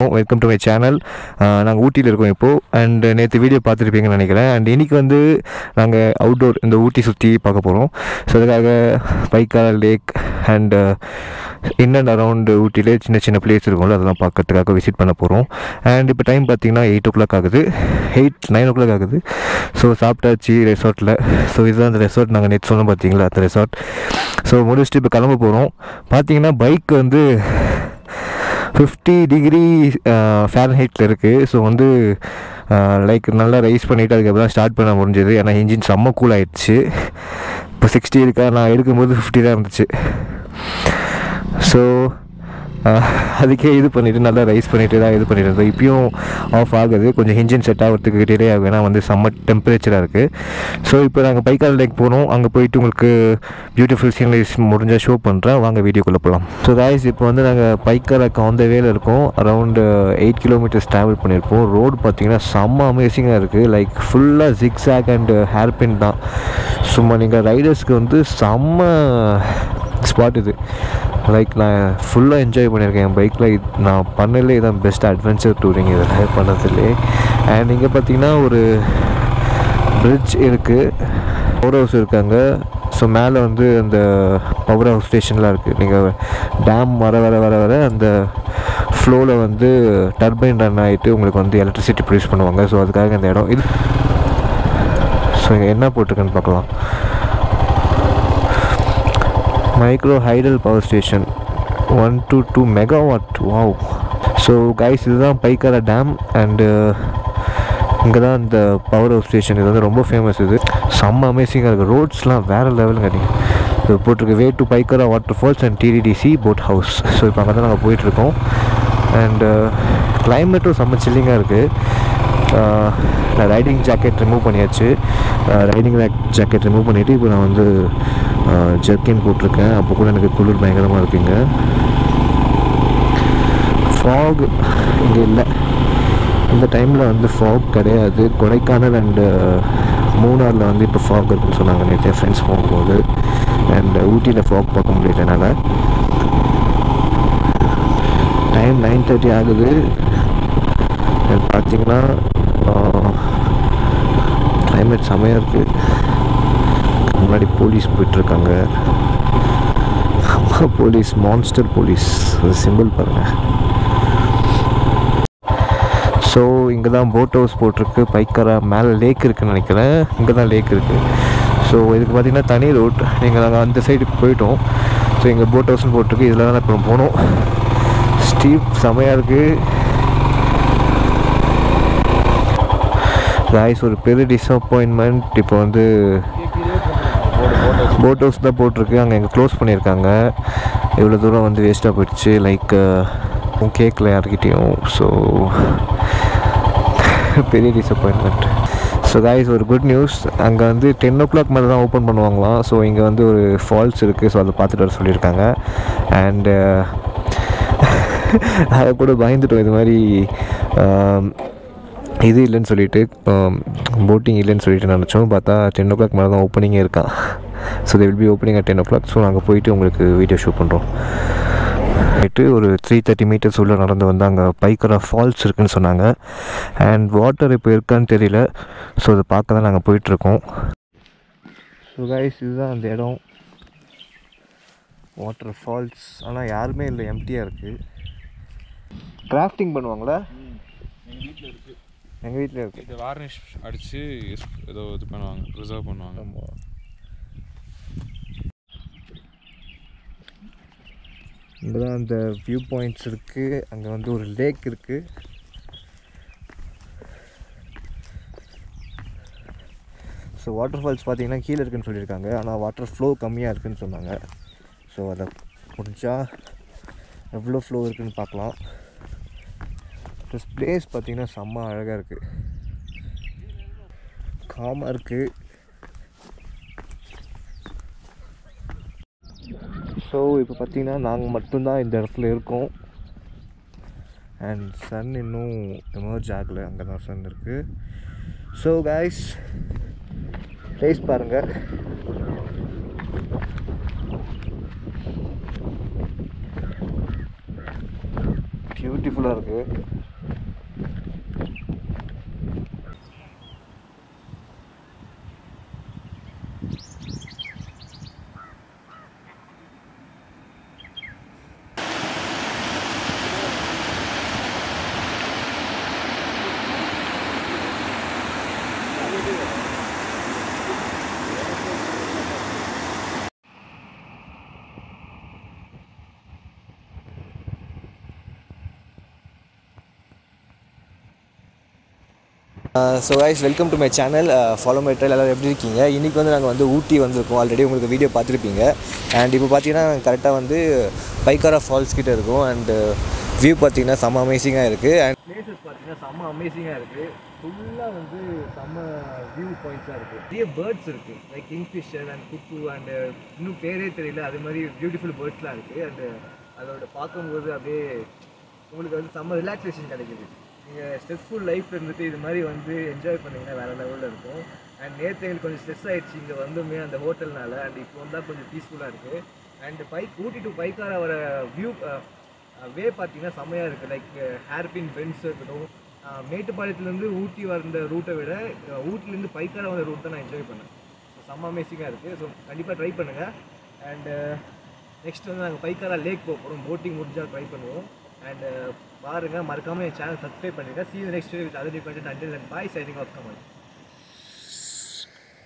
Welcome to my channel நாங்கள் ஊட்டியில் இருக்கோம் இப்போது அண்ட் நேற்று வீடியோ பார்த்துருப்பீங்கன்னு நினைக்கிறேன். அண்ட் இன்றைக்கி வந்து நாங்கள் அவுட்டோர் இந்த ஊட்டி சுற்றி பார்க்க போகிறோம் ஸோ அதுக்காக Pykara lake and in and around ஊட்டியிலே சின்ன சின்ன பிளேஸ் இருக்கும்ல அதெல்லாம் பார்க்கறதுக்காக விசிட் பண்ண போகிறோம் அண்ட் இப்போ டைம் பார்த்தீங்கன்னா எயிட் ஓ கிளாக் ஆகுது. எயிட் நைன் ஓ கிளாக் ஆகுது. ஸோ சாப்பிட்டாச்சு ரெசார்ட்டில் ஸோ இதுதான் அந்த ரெசார்ட் நாங்கள் நேற்று சொன்னோம் பார்த்தீங்களா அந்த ரெசார்ட் ஸோ முடிச்சுட்டு இப்போ கிளம்ப போகிறோம் பார்த்தீங்கன்னா பைக் வந்து ஃபிஃப்டி டிகிரி ஃபேரன்ஹைட்டில் இருக்குது ஸோ வந்து uh, லைக் நல்லா ரைஸ் பண்ணிவிட்டு அதுக்கப்புறம் ஸ்டார்ட் பண்ண முடிஞ்சது. ஏன்னா இன்ஜின் செம்ம கூல் ஆகிடுச்சு இப்போ சிக்ஸ்டி இருக்கா? நான் எடுக்கும்போது ஃபிஃப்டி தான் இருந்துச்சு. ஸோ அதுக்கே இது பண்ணிவிட்டு நல்லா ரைஸ் பண்ணிட்டு தான் இது பண்ணிட்டு இருந்தோம். இப்பயும் ஆஃப் ஆகுது. கொஞ்சம் இன்ஜின் செட் ஆகிறதுக்கு டிலே ஆகும் ஏன்னா வந்து செம்ம டெம்பரேச்சராக இருக்குது ஸோ இப்போ நாங்கள் பைக்கால் லேக் போகிறோம் அங்கே போயிட்டு உங்களுக்கு பியூட்டிஃபுல் சீனரிஸ் முடிஞ்சால் ஷோ பண்ணுறேன் வாங்க வீடியோக்குள்ளே போகலாம் ஸோ காய்ஸ் இப்போ வந்து நாங்கள் பைக்கால் அந்த வேல இருக்கோம் அரௌண்டு எயிட் கிலோமீட்டர்ஸ் ட்ராவல் பண்ணியிருப்போம். ரோடு பார்த்தீங்கன்னா செம்ம அமேசிங்காக இருக்குது லைக் ஃபுல்லாக ஜிக்ஸாக் அண்ட் ஹேர்பின் தான். சும்மா நீங்கள் ரைடர்ஸ்க்கு வந்து செம்ம ஸ்பாட் இது. லைக் நான் ஃபுல்லாக என்ஜாய் பண்ணியிருக்கேன். என் பைக்கில் நான் பண்ணலே இதான் பெஸ்ட் அட்வென்ச்சர் டூரிங் இதில் பண்ணதுலே அண்ட் இங்கே பார்த்தீங்கன்னா ஒரு பிரிட்ஜ் இருக்குது பவர் ஹவுஸ் இருக்காங்க ஸோ மேலே வந்து அந்த பவர் ஹவுஸ் ஸ்டேஷன்லாம் இருக்குது நீங்கள் டேம் வர வர வர வர அந்த ஃப்ளோவில் வந்து டர்பைன் ரன் ஆகிட்டு உங்களுக்கு வந்து எலக்ட்ரிசிட்டி ப்ரொடியூஸ் பண்ணுவாங்க. ஸோ அதுக்காக அந்த இடம். இது ஸோ இங்கே என்ன போட்டிருக்குன்னு பார்க்கலாம் micro hydel power station one to two megawatt wow so guys இதுதான் பைக்காரா டேம் அண்டு uh, இங்கே தான் இந்த பவர் ஹவுஸ் ஸ்டேஷன் இது வந்து ரொம்ப ஃபேமஸ் இது. செம்ம அமேசிங்காக இருக்குது ரோட்ஸ்லாம் வேறு லெவலுங்க நீங்கள் இது போட்டிருக்கு way to Pykara waterfalls and TTDC boat house so இப்போ அங்கே தான் நாங்கள் போயிட்டுருக்கோம் அண்டு கிளைமேட்டும் uh, செம்ம சில்லிங்காக இருக்குது uh, நான் ரைடிங் ஜாக்கெட் ரிமூவ் பண்ணியாச்சு. ரைடிங் ஜாக்கெட் ரிமூவ் பண்ணிவிட்டு இப்போ நான் வந்து ஜெர்கின் போட்டிருக்கேன். அப்போ கூட எனக்கு குளிர் பயங்கரமாக இருக்குங்க. ஃபாக் இங்கே இல்லை. இந்த டைமில் வந்து ஃபாக் கிடையாது. கொடைக்கானல் அண்டு மூணாரில் வந்து இப்போ ஃபாக் இருக்குன்னு சொன்னாங்க நேற்று ஃப்ரெண்ட்ஸ் போகும்போது. அண்ட் ஊட்டியில் ஃபாக் பார்க்க முடியல என்னால். டைம் நைன் தேர்ட்டி ஆகுது. பார்த்தீங்கன்னா கிளைமேட் செமையாக இருக்குது முன்னாடி போலீஸ் போயிட்டுருக்காங்க. Police monster police. அது சிம்பிள் பாருங்கள் ஸோ இங்கே தான் போட் ஹவுஸ் போட்டிருக்கு. பைக்கரா மேலே லேக் இருக்குன்னு நினைக்கிறேன். இங்கே தான் லேக் இருக்குது ஸோ இதுக்கு பார்த்திங்கன்னா தனி ரோட் நீங்கள் நாங்கள் அந்த சைடுக்கு போயிட்டோம். ஸோ இங்கே போட் ஹவுஸ்னு போட்டிருக்கு. இதில் தான் இப்போ போனோம். ஸ்டீப் செமையாக இருக்குது ராய்ஸ் ஒரு பெரிய டிஸப்பாயின்மெண்ட் இப்போ வந்து போட் ஹவுஸ் தான் போட்டிருக்கு. அங்கே எங்கே க்ளோஸ் பண்ணியிருக்காங்க. இவ்வளோ தூரம் வந்து வேஸ்ட்டாக போயிடுச்சு. லைக் கேட்கல யார்கிட்டேயும். ஸோ பெரிய டிசப்பாயின்மெண்ட் ஸோ காய்ஸ் ஒரு குட் நியூஸ் அங்கே வந்து டென் ஓ கிளாக் மேலே தான் ஓப்பன் பண்ணுவாங்களாம். ஸோ இங்கே வந்து ஒரு ஃபால்ஸ் இருக்குது ஸோ அதை பார்த்துட்டு வர சொல்லியிருக்காங்க. அண்டு அதை கூட பயந்துட்டோம். இது மாதிரி இது இல்லைன்னு சொல்லிட்டு போட்டிங் இல்லைன்னு சொல்லிட்டு நினச்சோம். பார்த்தா டென் ஓ கிளாக் மேலே தான் ஓப்பனிங்கே இருக்கான் so they will be opening at ten o'clock so நாங்கள் போயிட்டு உங்களுக்கு வீடியோ ஷூட் பண்ணுறோம் போயிட்டு ஒரு த்ரீ தேர்ட்டி மீட்டர்ஸ் உள்ளே நடந்து வந்து அங்கே பைக்கரா ஃபால்ஸ் இருக்குன்னு சொன்னாங்க. அண்ட் வாட்டர் இப்போ இருக்கான்னு தெரியல. ஸோ அதை பார்க்க தான் நாங்கள் போயிட்டுருக்கோம். ஸோ கைஸ் இதுதான் அந்த இடம். வாட்டர் ஃபால்ஸ் ஆனால் யாருமே இல்லை. எம்டியாக இருக்குது கிராஃப்டிங் பண்ணுவாங்களா? வீட்டில் இருக்குது எங்கள் வீட்டில் இருக்குது இது வார்னிஷ் அடித்து ஏதோ இது பண்ணுவாங்க ப்ரிசர்வ் பண்ணுவாங்க. இங்கே தான் அந்த வியூ பாயிண்ட்ஸ் இருக்குது அங்கே வந்து ஒரு லேக் இருக்குது ஸோ வாட்டர் ஃபால்ஸ் பார்த்தீங்கன்னா கீழே இருக்குன்னு சொல்லியிருக்காங்க. ஆனால் வாட்டர் ஃப்ளோ கம்மியாக இருக்குன்னு சொன்னாங்க. ஸோ அதை முடிஞ்சா எவ்வளோ ஃப்ளோ இருக்குன்னு பார்க்கலாம் ப்ளஸ் பிளேஸ் பார்த்தீங்கன்னா செம்ம அழகாக இருக்குது காமாக இருக்குது ஸோ இப்போ பார்த்தீங்கன்னா நாங்கள் மட்டும்தான் இந்த இடத்துல இருக்கோம். அண்ட் சன் இன்னும் எமர்ஜ் ஆகலை. அங்கே தான் சன் இருக்குது ஸோ கைஸ் ப்ளேஸ் பாருங்கள் பியூட்டிஃபுல்லாக இருக்குது so guys welcome to my channel follow my trail எல்லோரும் எப்படி இருக்கீங்க? இன்றைக்கி வந்து நாங்கள் வந்து ஊட்டி வந்திருக்கோம். ஆல்ரெடி உங்களுக்கு வீடியோ பார்த்துருப்பீங்க. அண்ட் இப்போ பார்த்தீங்கன்னா கரெக்டாக வந்து பைக்காரா ஃபால்ஸ் கிட்டே இருக்கும். அண்ட் வியூ பார்த்தீங்கன்னா செம்ம அமேசிங்காக இருக்குது அண்ட் பிளேசஸ் பார்த்தீங்கன்னா செம்ம அமேசிங்காக இருக்குது ஃபுல்லாக வந்து செம்ம வியூ பாயிண்ட்ஸாக இருக்குது நிறைய பேர்ட்ஸ் இருக்குது like kingfisher and cuckoo and இன்னும் பேரே தெரியல. அது மாதிரி பியூட்டிஃபுல் பேர்ட்ஸ்லாம் இருக்குது அண்ட் அதோட பார்க்கும்போது அப்படியே உங்களுக்கு வந்து செம்ம ரிலாக்ஸேஷன் கிடைக்குது. நீங்கள் ஸ்ட்ரெஸ்ஃபுல் லைஃப் இருந்துட்டு இது மாதிரி வந்து என்ஜாய் பண்ணிங்கன்னா வேறு லெவலில் இருக்கும். அண்ட் நேற்று எங்களுக்கு கொஞ்சம் ஸ்ட்ரெஸ் ஆகிடுச்சு இங்கே வந்துமே அந்த ஹோட்டல்னால அண்ட் இப்போ வந்தால் கொஞ்சம் பீஸ்ஃபுல்லாக இருக்குது and bike Ooty to Pykara வர வியூ வே பார்த்தீங்கன்னா செம்மையாக இருக்குது லைக் ஹேர்பின் பென்ஸ் இருக்கட்டும். மேட்டுப்பாளையத்துலேருந்து ஊட்டி வந்த ரூட்டை விட ஊட்டிலேருந்து பைக்கார வந்த ரூட் தான் நான் என்ஜாய் பண்ணேன். ஸோ செம்ம அமேசிங்காக இருக்குது ஸோ கண்டிப்பாக ட்ரை பண்ணுங்கள் அண்டு நெக்ஸ்ட் வந்து நாங்கள் பைக்காரா லேக் போக போகிறோம் போட்டிங் முடிஞ்சால் ட்ரை பண்ணுவோம். அண்ட் பாருங்கள் மறக்காமல் என் சேனல் சப்ஸ்கிரைப் பண்ணுங்கள் see next with other content until and bye signing off Kamal